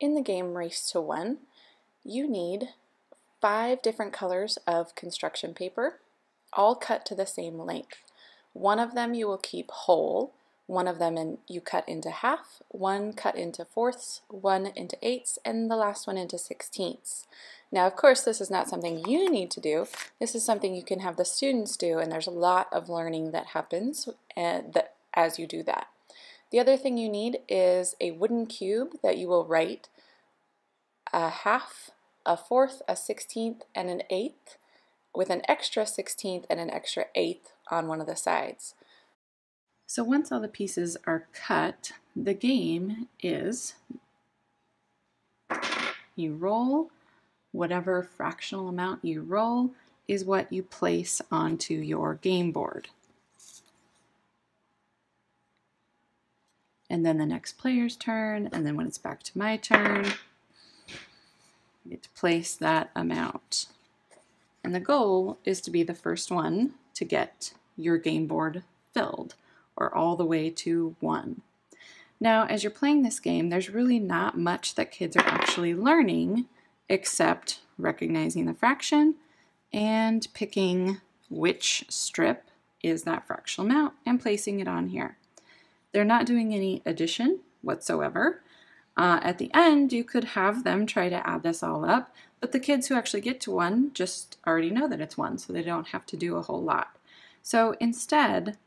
In the game Race to One, you need five different colors of construction paper, all cut to the same length. One of them you will keep whole, one of them in, you cut into half, one cut into fourths, one into eighths, and the last one into sixteenths. Now, of course, this is not something you need to do. This is something you can have the students do, and there's a lot of learning that happens uh, that, as you do that. The other thing you need is a wooden cube that you will write a half, a fourth, a sixteenth, and an eighth with an extra sixteenth and an extra eighth on one of the sides. So once all the pieces are cut, the game is you roll, whatever fractional amount you roll is what you place onto your game board. And then the next player's turn, and then when it's back to my turn, I get to place that amount. And the goal is to be the first one to get your game board filled or all the way to one. Now, as you're playing this game, there's really not much that kids are actually learning except recognizing the fraction and picking which strip is that fractional amount and placing it on here. They're not doing any addition whatsoever. Uh, at the end, you could have them try to add this all up, but the kids who actually get to one just already know that it's one, so they don't have to do a whole lot. So instead,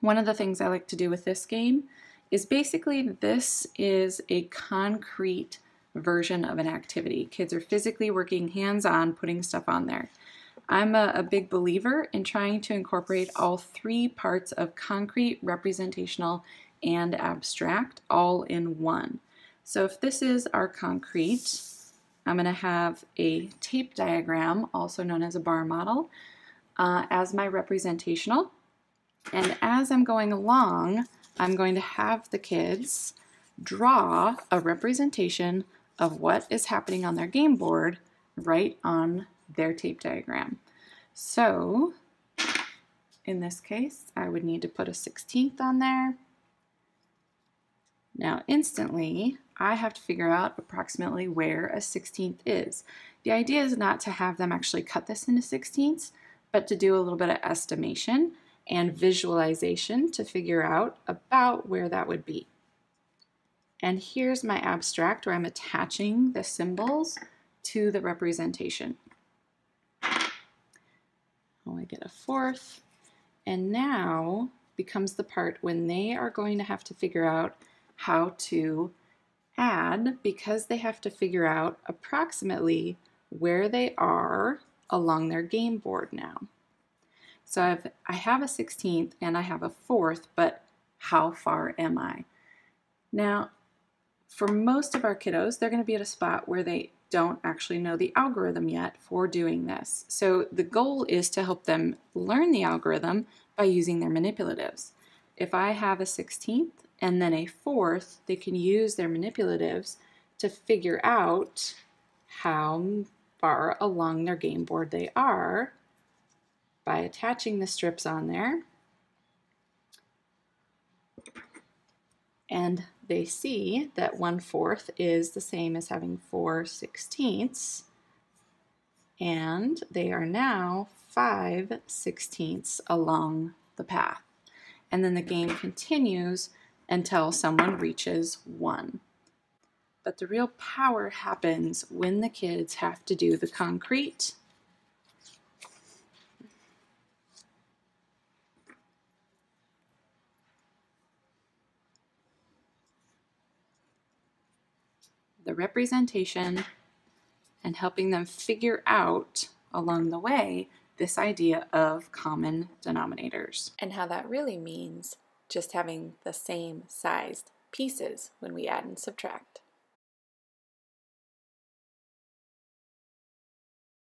one of the things I like to do with this game is basically this is a concrete version of an activity. Kids are physically working hands-on, putting stuff on there. I'm a, a, big believer in trying to incorporate all three parts of concrete, representational, and abstract all in one. So if this is our concrete, I'm going to have a tape diagram, also known as a bar model, uh, as my representational. And as I'm going along, I'm going to have the kids draw a representation of what is happening on their game board right on their tape diagram. So in this case, I would need to put a 16th on there. Now instantly, I have to figure out approximately where a 16th is. The idea is not to have them actually cut this into 16ths, but to do a little bit of estimation and visualization to figure out about where that would be. And here's my abstract where I'm attaching the symbols to the representation. Oh, I get a fourth. And now becomes the part when they are going to have to figure out how to add because they have to figure out approximately where they are along their game board now. So I've, I have a 16th and I have a fourth, but how far am I? Now, for most of our kiddos, they're going to be at a spot where they don't actually know the algorithm yet for doing this. So the goal is to help them learn the algorithm by using their manipulatives. If I have a 16th and then a fourth, they can use their manipulatives to figure out how far along their game board they are by attaching the strips on there. And they see that 1 fourth is the same as having 4 sixteenths. And they are now 5 sixteenths along the path. And then the game continues until someone reaches 1. But the real power happens when the kids have to do the concrete the representation and helping them figure out along the way this idea of common denominators. And how that really means just having the same sized pieces when we add and subtract.